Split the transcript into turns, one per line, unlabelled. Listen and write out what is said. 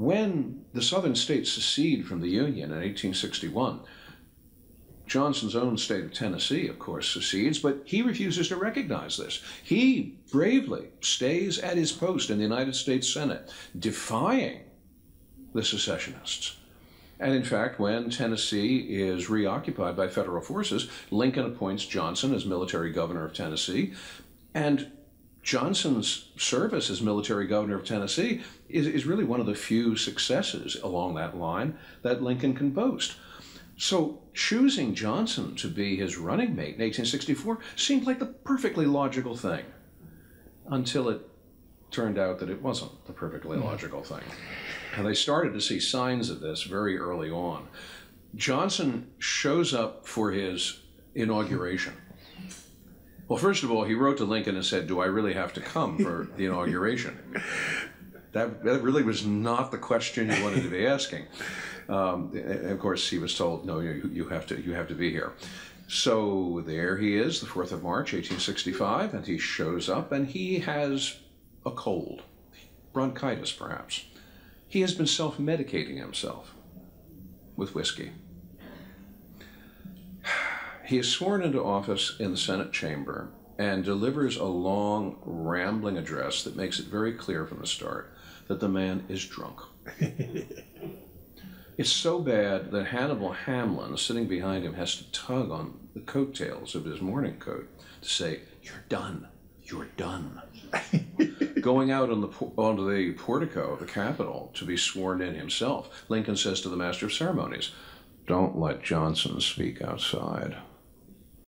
when the southern states secede from the Union in 1861, Johnson's own state of Tennessee, of course, secedes, but he refuses to recognize this. He bravely stays at his post in the United States Senate, defying the secessionists. And in fact, when Tennessee is reoccupied by federal forces, Lincoln appoints Johnson as military governor of Tennessee. And Johnson's service as military governor of Tennessee is, is really one of the few successes along that line that Lincoln can boast. So choosing Johnson to be his running mate in 1864 seemed like the perfectly logical thing until it turned out that it wasn't the perfectly hmm. logical thing. And they started to see signs of this very early on. Johnson shows up for his inauguration. Well, first of all, he wrote to Lincoln and said, Do I really have to come for the inauguration? That, that really was not the question he wanted to be asking. Um, of course, he was told, "No, you, you have to you have to be here." So there he is, the fourth of March, 1865, and he shows up, and he has a cold, bronchitis, perhaps. He has been self-medicating himself with whiskey. He is sworn into office in the Senate chamber and delivers a long, rambling address that makes it very clear from the start that the man is drunk. It's so bad that Hannibal Hamlin, sitting behind him, has to tug on the coattails of his morning coat to say, You're done. You're done. Going out on the, onto the portico of the Capitol to be sworn in himself, Lincoln says to the Master of Ceremonies, Don't let Johnson speak outside.